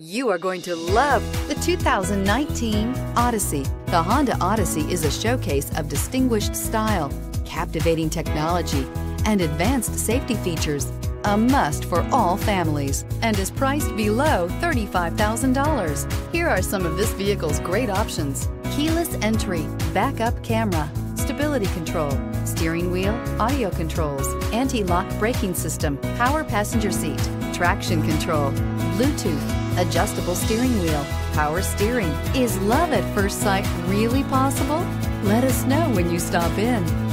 You are going to love the 2019 Odyssey. The Honda Odyssey is a showcase of distinguished style, captivating technology, and advanced safety features. A must for all families and is priced below $35,000. Here are some of this vehicle's great options. Keyless entry, backup camera, stability control, steering wheel, audio controls, anti-lock braking system, power passenger seat, traction control, Bluetooth, adjustable steering wheel, power steering. Is love at first sight really possible? Let us know when you stop in.